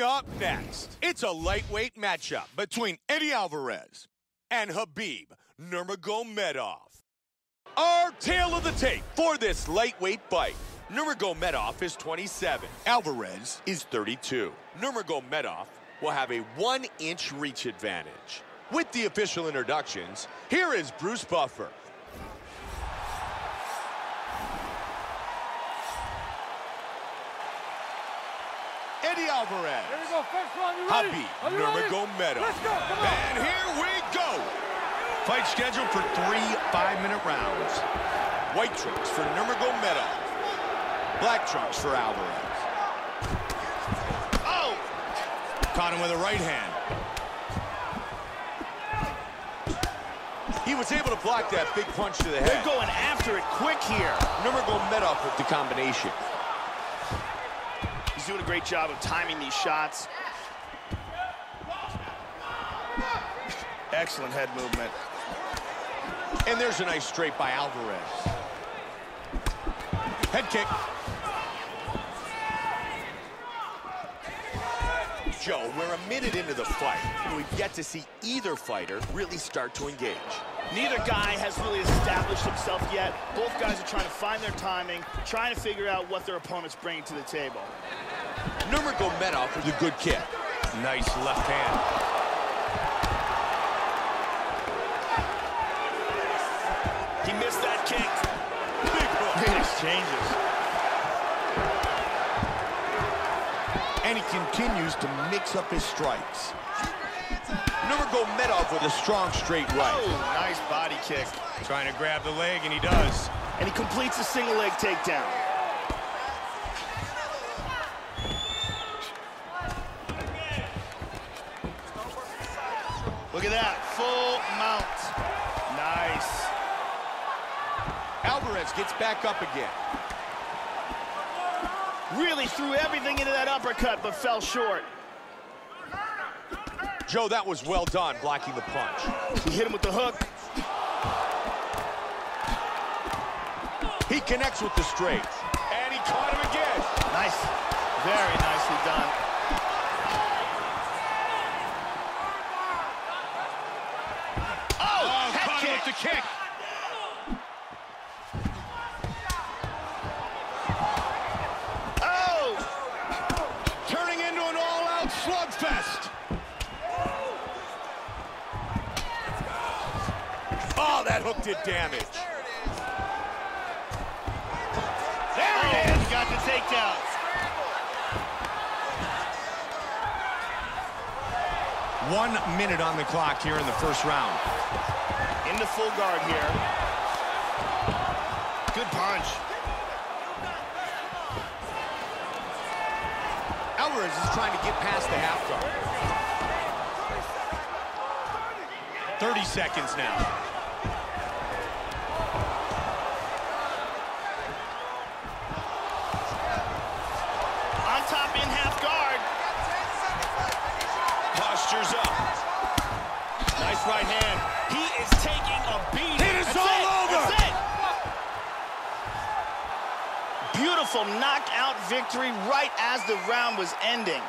Coming up next, it's a lightweight matchup between Eddie Alvarez and Khabib Nurmagomedov. Our tale of the tape for this lightweight fight. Nurmagomedov is 27. Alvarez is 32. Nurmagomedov will have a one-inch reach advantage. With the official introductions, here is Bruce Buffer. Eddie Alvarez. Here we go, first round, you ready? Khabib Are you? Nurmagomedov. Let's go, come on. And here we go. Fight scheduled for three five-minute rounds. White trunks for Nurmagomedov. Black trunks for Alvarez. Oh! Caught him with a right hand. He was able to block that big punch to the head. They're going after it quick here. Nurmagomedov with the combination. He's doing a great job of timing these shots. Excellent head movement. And there's a nice straight by Alvarez. Head kick. Joe, we're a minute into the fight, and we've yet to see either fighter really start to engage. Neither guy has really established himself yet. Both guys are trying to find their timing, trying to figure out what their opponent's bringing to the table. Nurmagomedov with a good kick. Nice left hand. He missed that kick. Big hook. Great exchanges. And he continues to mix up his strikes. Nurmagomedov with a strong straight right. Oh, nice body kick. Trying to grab the leg, and he does. And he completes a single leg takedown. Look at that, full mount. Nice. Alvarez gets back up again. Really threw everything into that uppercut, but fell short. Joe, that was well done, blocking the punch. He hit him with the hook. He connects with the straight. And he caught him again. Nice. Very nicely done. Oh, oh head Caught him kick. with the kick. That hook did damage. There it oh. is. Got the takedown. One minute on the clock here in the first round. Into full guard here. Good punch. Alvarez is trying to get past the half guard. 30 seconds now. Top in half guard. Postures up. Nice right hand. He is taking a beating. It is That's all it. over. That's it. Beautiful knockout victory right as the round was ending.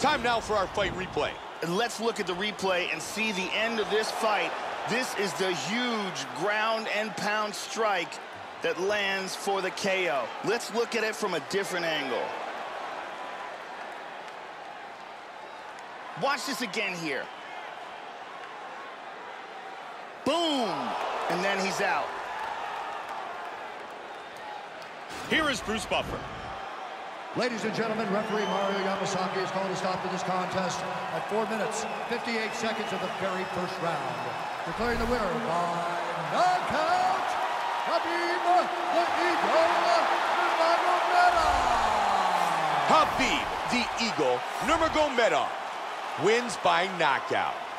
Time now for our fight replay. And let's look at the replay and see the end of this fight. This is the huge ground and pound strike that lands for the KO. Let's look at it from a different angle. Watch this again here. Boom! And then he's out. Here is Bruce Buffer. Ladies and gentlemen, referee Mario Yamasaki has called a stop to this contest at 4 minutes, 58 seconds of the very first round. Declaring the winner by knockout, Khabib the Eagle Nurmagomedov. Khabib, the Eagle, Nurmagomedov, wins by knockout.